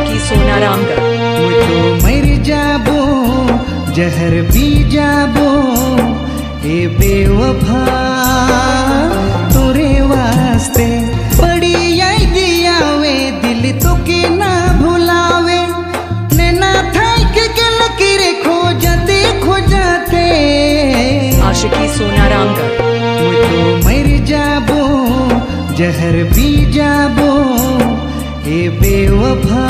आशिकी सोना रामगढ़। मुझो मर जाबो जहर पी जाबो ए बेवफा तोरे वास्ते बड़ी याद आवे दिल तो के ना भुलावे। नैना थक के लकीरे खो जाते खो जाते। आशिकी सोना रामगढ़। मुझो मर जाबो जहर पी जाबो। ए बेवफा